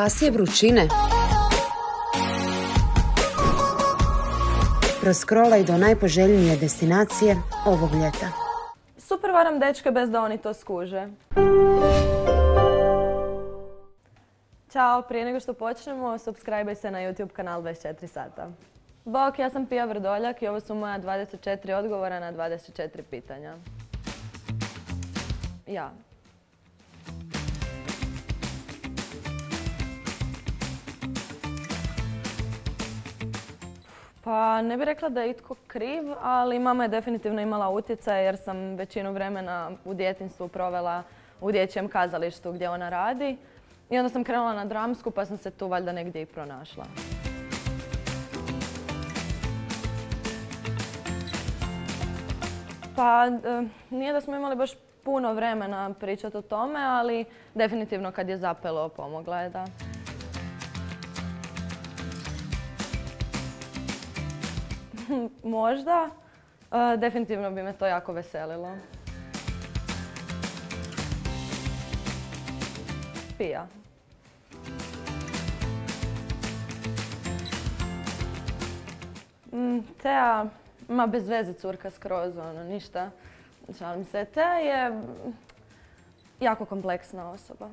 Pasije vrućine. Proskrolaj do najpoželjnije destinacije ovog ljeta. Super varam dečke bez da oni to skuže. Ćao, prije nego što počnemo, subscribe se na YouTube kanal 24 sata. Bok, ja sam Pija Vrdoljak i ovo su moja 24 odgovora na 24 pitanja. Ja. Pa ne bih rekla da je itko kriv, ali mama je definitivno imala utjecaj jer sam većinu vremena u djetinstvu provela u dječjem kazalištu gdje ona radi. I onda sam krenula na dramsku pa sam se tu valjda negdje i pronašla. Pa e, nije da smo imali baš puno vremena pričati o tome, ali definitivno kad je zapelo pomogla je da. Možda. E, definitivno bi me to jako veselilo. Pija. Mm, Tea, ma bez veze curka skroz, ono, ništa. Šalim se. Tea je jako kompleksna osoba.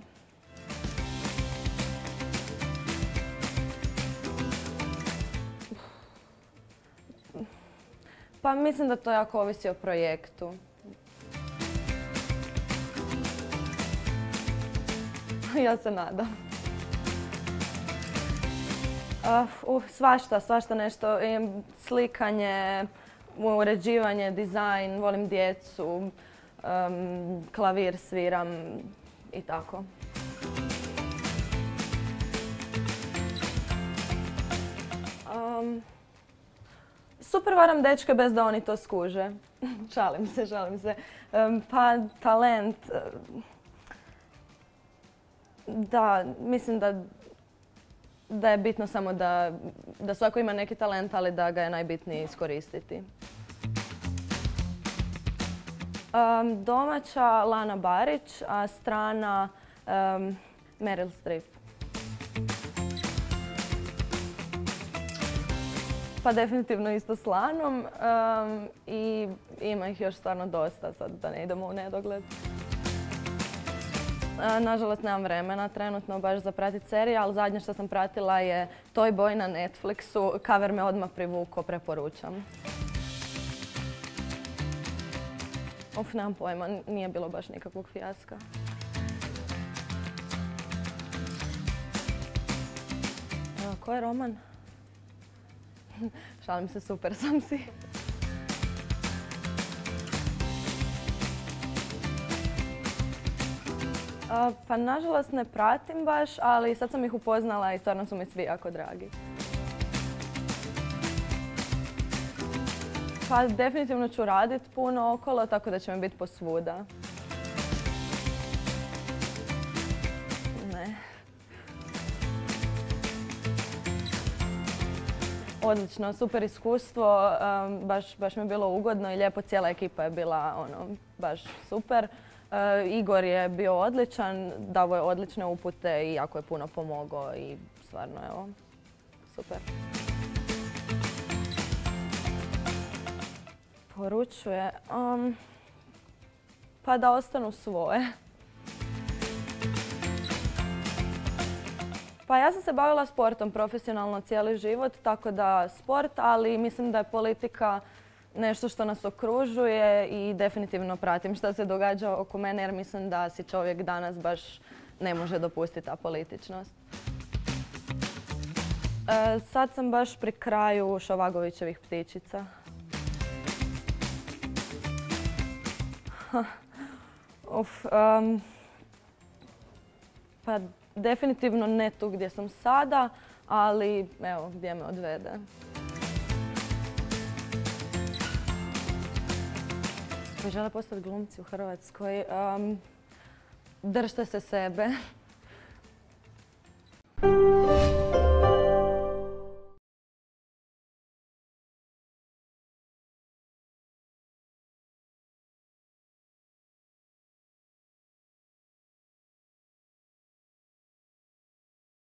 Pa mislim da to jako ovisi o projektu. Ja se nadam. Uh, svašta, svašta nešto. Slikanje, uređivanje, dizajn, volim djecu, klavir sviram i tako. Super varam dečke bez da oni to skuže. šalim se, šalim se. pa talent... Da, mislim da da je bitno samo da, da svako ima neki talent, ali da ga je najbitnije iskoristiti. domaća Lana Barić, a strana Meryl Streep. Pa definitivno isto s Lanom i ima ih još stvarno dosta, sad da ne idemo u nedogled. Nažalost nemam vremena trenutno baš za pratiti serije, ali zadnje što sam pratila je Toy Boy na Netflixu. Cover me odmah privuko, preporučam. Uf, nemam pojma, nije bilo baš nikakvog fijaska. Ko je roman? Šalim se, super sam si. Pa nažalost ne pratim baš, ali sad sam ih upoznala i stvarno su mi svi jako dragi. Pa definitivno ću radit puno okolo, tako da će mi biti posvuda. Odlično, super iskustvo, baš, baš mi je bilo ugodno i lijepo, cijela ekipa je bila ono, baš super. E, Igor je bio odličan, davo je odlične upute i jako je puno pomogao i stvarno evo, super. Poručuje, pa da ostanu svoje. Pa ja sam se bavila sportom profesionalno cijeli život, tako da sport, ali mislim da je politika nešto što nas okružuje i definitivno pratim što se događa oko mene jer mislim da si čovjek danas baš ne može dopustiti ta. E, sad sam baš pri kraju Šovagovićevih ptičica. Uf, pa definitivno ne tu gdje sam sada, ali evo gdje me odvede. Koji žele postati glumci u Hrvatskoj, držte se sebe.